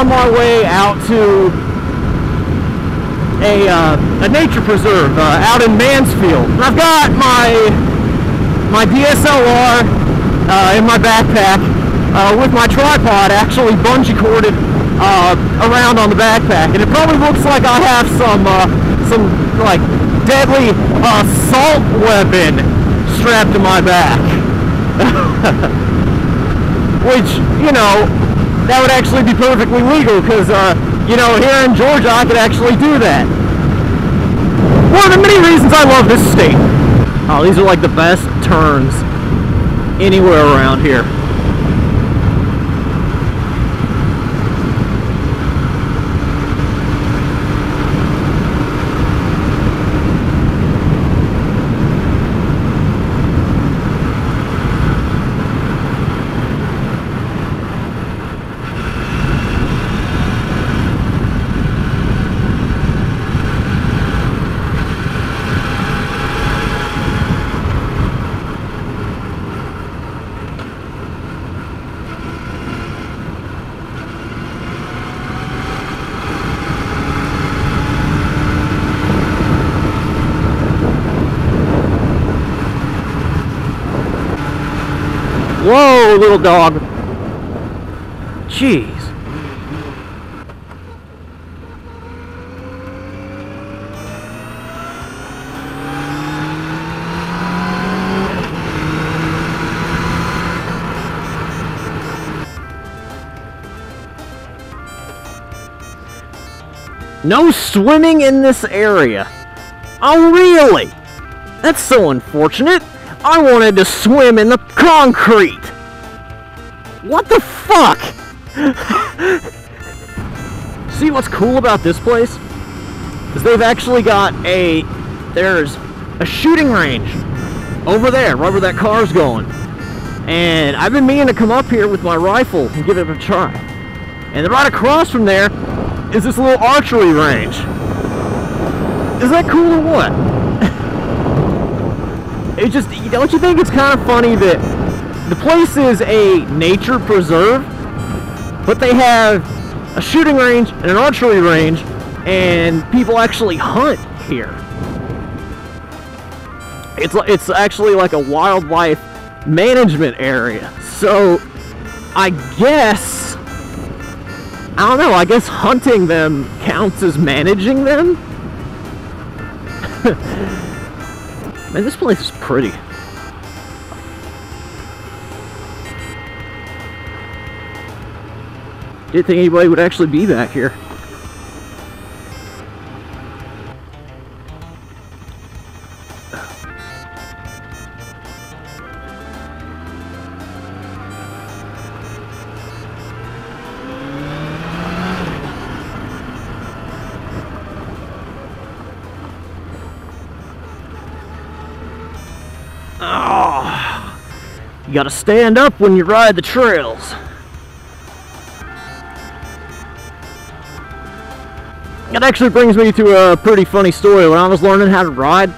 on my way out to a, uh, a nature preserve uh, out in Mansfield. I've got my my DSLR uh, in my backpack uh, with my tripod actually bungee corded uh, around on the backpack, and it probably looks like I have some uh, some like deadly assault weapon strapped to my back. Which, you know, that would actually be perfectly legal because, uh, you know, here in Georgia I could actually do that. One of the many reasons I love this state. Oh, these are like the best turns anywhere around here. Whoa, little dog. Jeez. No swimming in this area. Oh, really? That's so unfortunate. I wanted to swim in the concrete. What the fuck? See what's cool about this place? Is they've actually got a there's a shooting range over there, right where that car's going. And I've been meaning to come up here with my rifle and give it a try. And right across from there is this little archery range. Is that cool or what? It just don't you think it's kind of funny that the place is a nature preserve but they have a shooting range and an archery range and people actually hunt here? It's it's actually like a wildlife management area. So i guess i don't know i guess hunting them counts as managing them Man, this place is pretty. Didn't think anybody would actually be back here. Oh, you gotta stand up when you ride the trails. That actually brings me to a pretty funny story. When I was learning how to ride,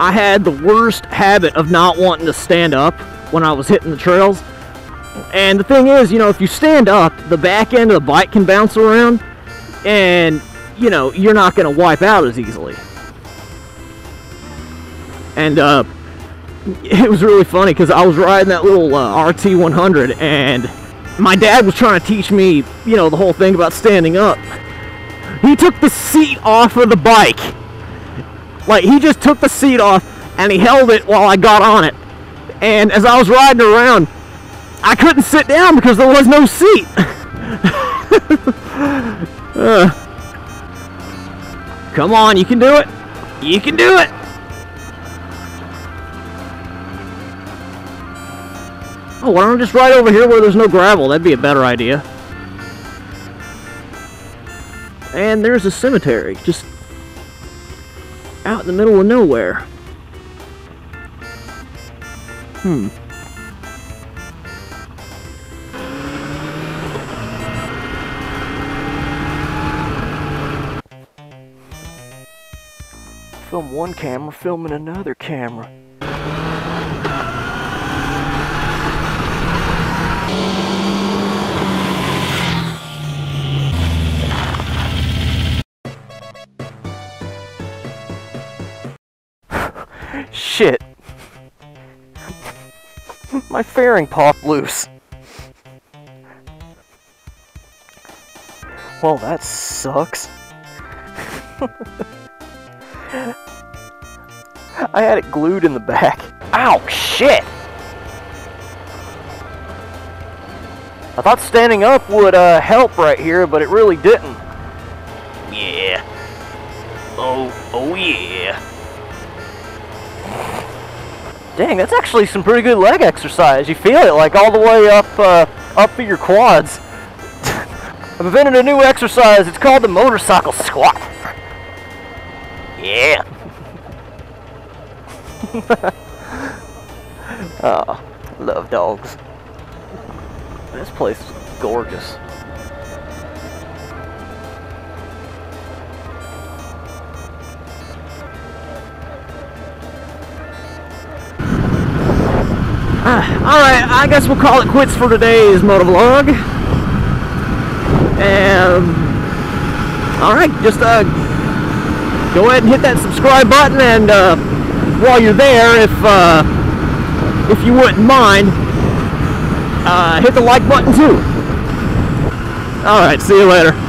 I had the worst habit of not wanting to stand up when I was hitting the trails. And the thing is, you know, if you stand up, the back end of the bike can bounce around, and, you know, you're not going to wipe out as easily. And, uh, it was really funny because I was riding that little uh, RT100 and my dad was trying to teach me, you know, the whole thing about standing up. He took the seat off of the bike. Like, he just took the seat off and he held it while I got on it. And as I was riding around, I couldn't sit down because there was no seat. uh, come on, you can do it. You can do it. Oh, why don't I just ride over here where there's no gravel? That'd be a better idea. And there's a cemetery, just out in the middle of nowhere. Hmm. Film one camera, filming another camera. Shit. My fairing popped loose. Well, that sucks. I had it glued in the back. Ow, shit! I thought standing up would uh, help right here, but it really didn't. Yeah. Oh, oh yeah. Dang, that's actually some pretty good leg exercise. You feel it like all the way up, uh, up through your quads. I've invented a new exercise. It's called the motorcycle squat. Yeah. oh, love dogs. This place is gorgeous. Alright, I guess we'll call it quits for today's motovlog. And alright, just uh go ahead and hit that subscribe button and uh, while you're there if uh, if you wouldn't mind uh, hit the like button too. Alright, see you later.